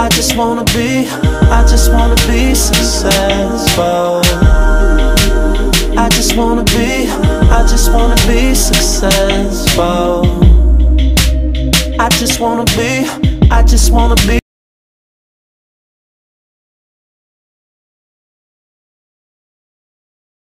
I just wanna be, I just wanna be successful. I just wanna be, I just wanna be successful. I just wanna be, I just wanna be